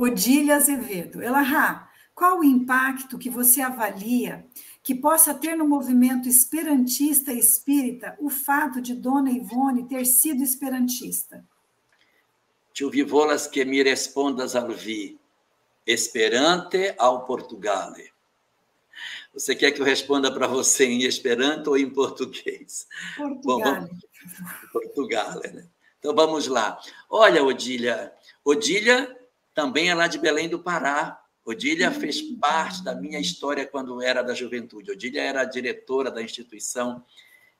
Odília Azevedo. Elahá, qual o impacto que você avalia que possa ter no movimento esperantista espírita o fato de Dona Ivone ter sido esperantista? Ci volas que me respondas al vi, esperante ao Portugale. Você quer que eu responda para você em Esperanto ou em português? Portugal. Portugal, né? Então vamos lá. Olha, Odília, Odília também é lá de Belém do Pará. Odília fez parte da minha história quando era da juventude. Odília era a diretora da instituição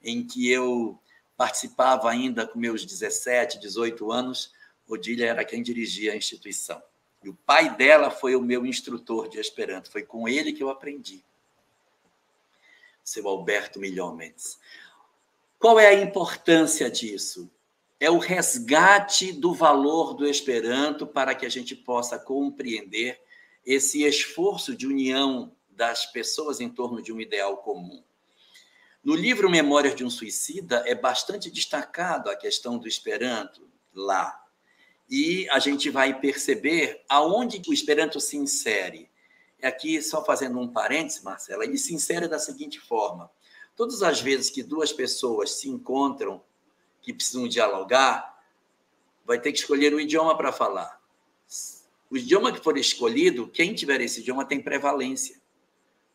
em que eu participava ainda com meus 17, 18 anos. Odília era quem dirigia a instituição. E o pai dela foi o meu instrutor de Esperanto. Foi com ele que eu aprendi. Seu Alberto Milhão Mendes. Qual é a importância disso? É o resgate do valor do Esperanto para que a gente possa compreender esse esforço de união das pessoas em torno de um ideal comum. No livro Memórias de um Suicida é bastante destacado a questão do Esperanto lá. E a gente vai perceber aonde o Esperanto se insere. Aqui, só fazendo um parênteses, Marcela, ele se insere da seguinte forma: todas as vezes que duas pessoas se encontram, que precisam dialogar, vai ter que escolher um idioma para falar. O idioma que for escolhido, quem tiver esse idioma tem prevalência,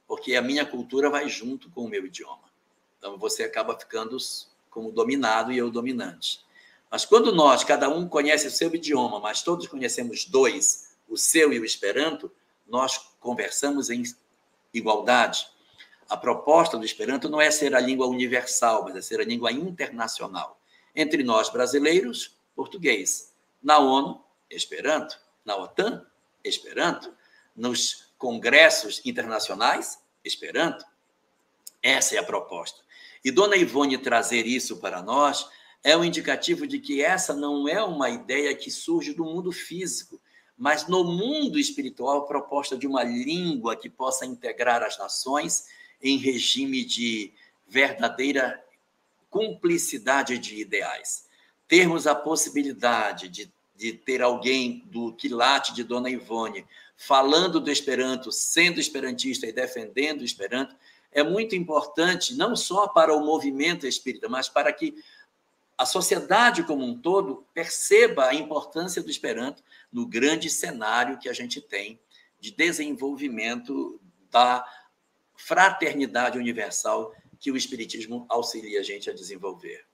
porque a minha cultura vai junto com o meu idioma. Então você acaba ficando como dominado e eu dominante. Mas quando nós, cada um conhece o seu idioma, mas todos conhecemos dois, o seu e o Esperanto, nós conversamos em igualdade. A proposta do Esperanto não é ser a língua universal, mas é ser a língua internacional. Entre nós brasileiros, português. Na ONU, Esperanto na OTAN, Esperanto, nos congressos internacionais, Esperanto. Essa é a proposta. E Dona Ivone trazer isso para nós é um indicativo de que essa não é uma ideia que surge do mundo físico, mas no mundo espiritual, proposta de uma língua que possa integrar as nações em regime de verdadeira cumplicidade de ideais. Termos a possibilidade de de ter alguém do quilate de Dona Ivone falando do Esperanto, sendo esperantista e defendendo o Esperanto, é muito importante não só para o movimento espírita, mas para que a sociedade como um todo perceba a importância do Esperanto no grande cenário que a gente tem de desenvolvimento da fraternidade universal que o Espiritismo auxilia a gente a desenvolver.